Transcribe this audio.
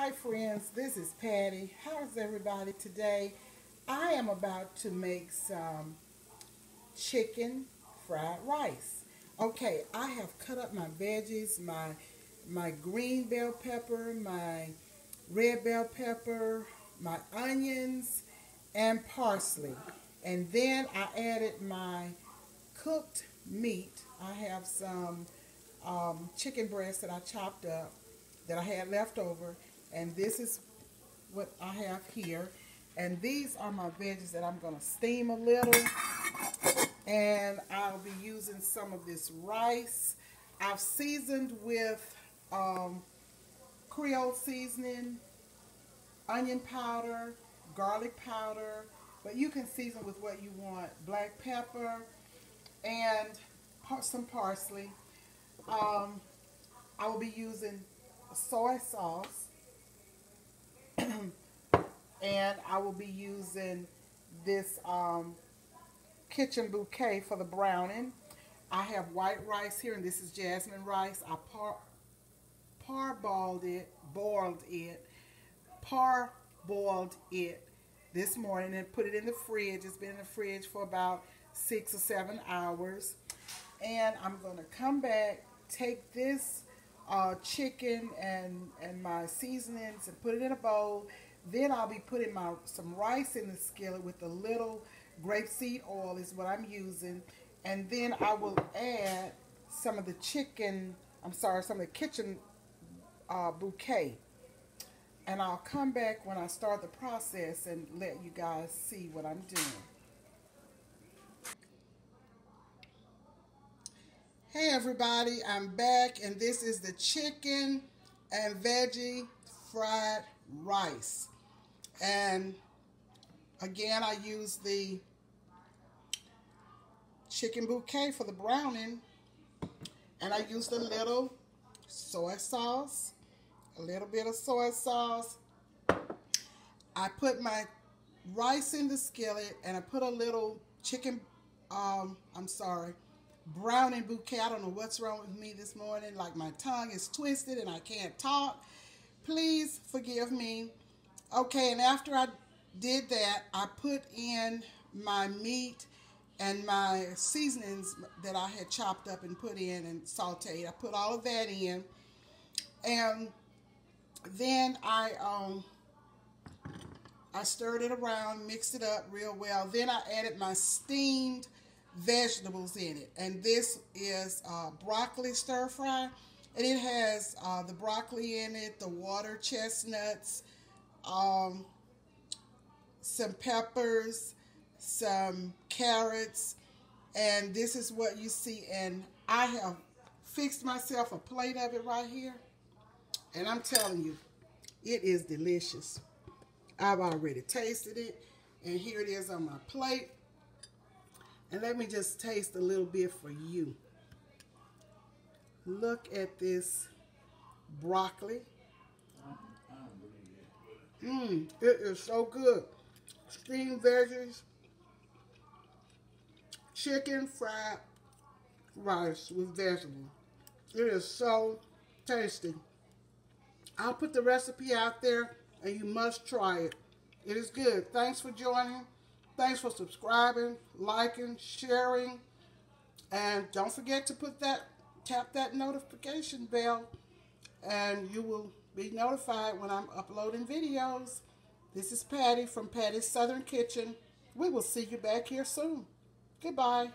Hi friends, this is Patti. How's everybody today? I am about to make some chicken fried rice. Okay, I have cut up my veggies, my my green bell pepper, my red bell pepper, my onions, and parsley. And then I added my cooked meat. I have some um, chicken breast that I chopped up that I had left over and this is what I have here. And these are my veggies that I'm going to steam a little. And I'll be using some of this rice. I've seasoned with um, Creole seasoning onion powder garlic powder. But you can season with what you want black pepper and some parsley. Um, I will be using soy sauce and I will be using this um, kitchen bouquet for the browning. I have white rice here, and this is jasmine rice. I par parboiled it, boiled it, parboiled it this morning and put it in the fridge. It's been in the fridge for about six or seven hours. And I'm going to come back, take this uh, chicken and, and my seasonings and put it in a bowl then I'll be putting my some rice in the skillet with a little grapeseed oil is what I'm using. And then I will add some of the chicken, I'm sorry, some of the kitchen uh, bouquet. And I'll come back when I start the process and let you guys see what I'm doing. Hey everybody, I'm back and this is the chicken and veggie fried rice. And again, I use the chicken bouquet for the browning. And I used a little soy sauce, a little bit of soy sauce. I put my rice in the skillet and I put a little chicken, um, I'm sorry, browning bouquet. I don't know what's wrong with me this morning. Like my tongue is twisted and I can't talk. Please forgive me. Okay, and after I did that, I put in my meat and my seasonings that I had chopped up and put in and sauteed. I put all of that in. And then I um, I stirred it around, mixed it up real well. Then I added my steamed vegetables in it. And this is uh, broccoli stir fry. And it has uh, the broccoli in it, the water chestnuts, um, some peppers, some carrots, and this is what you see. And I have fixed myself a plate of it right here. And I'm telling you, it is delicious. I've already tasted it. And here it is on my plate. And let me just taste a little bit for you. Look at this broccoli. Mmm, it is so good. Steamed veggies, chicken fried rice with vegetables. It is so tasty. I'll put the recipe out there and you must try it. It is good. Thanks for joining. Thanks for subscribing, liking, sharing. And don't forget to put that, tap that notification bell and you will be notified when I'm uploading videos. This is Patti from Patti's Southern Kitchen. We will see you back here soon. Goodbye.